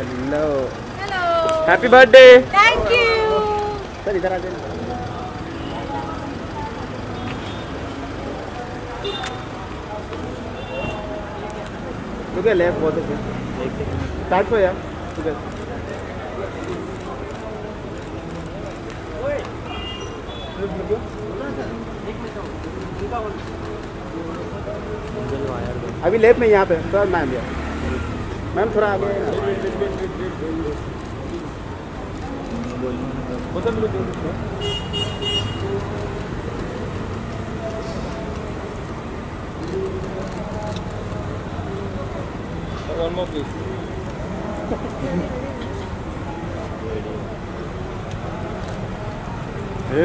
Hello hello happy birthday thank you sir इधर आ जाइए। रुक लेफ़्ट बहुत अच्छे स्टार्ट को यार अभी लेफ़्ट में यहाँ पे थोड़ा मैम यार मैम थोड़ा आगे। One more please.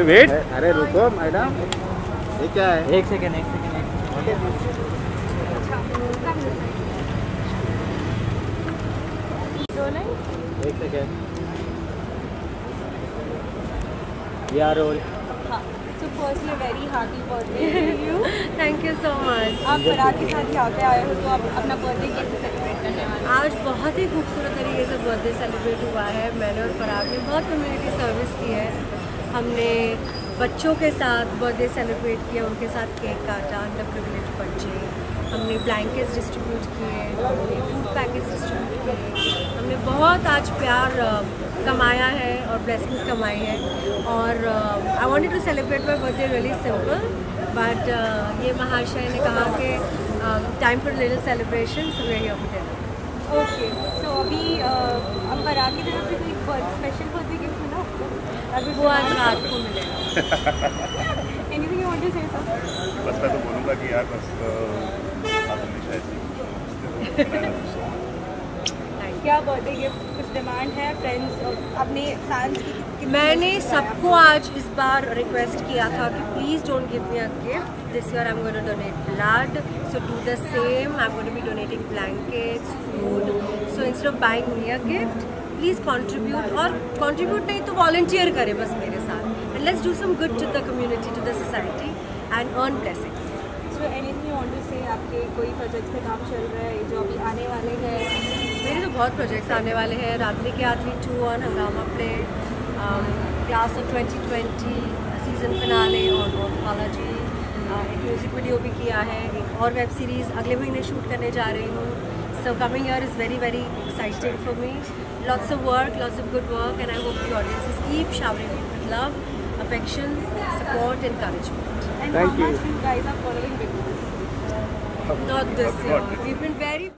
वेट अरे रुको मैडम। ये क्या है? एक सेकेंड एक सेकेंड एक सेकेंड या रोल हाँ so firstly very happy birthday you thank you so much आप बारात के साथ यहाँ पे आए हो तो आप अपना बर्थडे कैसे सेलिब्रेट करने वाले आज बहुत ही खूबसूरत तरीके से बर्थडे सेलिब्रेट हुआ है। मैंने और फराग ने बहुत कम्युनिटी सर्विस की है। हमने बच्चों के साथ बर्थडे सेलिब्रेट किया उनके साथ केक काटा अंडर प्रिविलेज बच्चे। हमने ब्लैंकेट्स डिस्ट्रीब्यूट किए हमने फ़ूड पैकेज डिस्ट्रीब्यूट किए हमने बहुत आज प्यार कमाया है और ब्लेसिंग्स कमाई है। और I wanted to celebrate my birthday really simple but ये महाशय ने कहा कि time for little celebration so very of okay so अभी अब बारात की तरफ़ से कोई स्पेशल बर्थडे गिफ्ट मिला? अभी वो आज रात को मिलेगा। Anything you want to say sir बस मैं तो बोलूँगा कि यार बस क्या बर्थडे गिफ्ट कुछ डिमांड है फ्रेंड्स अपने फैंस की मैंने सबको आज इस बार रिक्वेस्ट किया था कि please don't give me a gift this year I am going to donate blood so do the same I am going to be donating blankets food so instead of buying me a gift please contribute और contribute नहीं तो volunteer करें बस मेरे साथ. And let's do some good to the community to the society and earn blessings you से आपके कोई प्रोजेक्ट्स पे काम चल रहा है जो अभी आने वाले हैं? मेरे तो बहुत प्रोजेक्ट्स आने वाले हैं। रात्रि के आदमी two on Hungama play class of 2020 season finale on orthology एक म्यूज़िक वीडियो भी किया है एक और वेब सीरीज़ अगले महीने शूट करने जा रही हूँ। So coming year is very very exciting for me lots of work lots of good work and I hope the audience is keep with love affection support encouragement. And Thank how you. Much you guys are following big Not this year. We've been very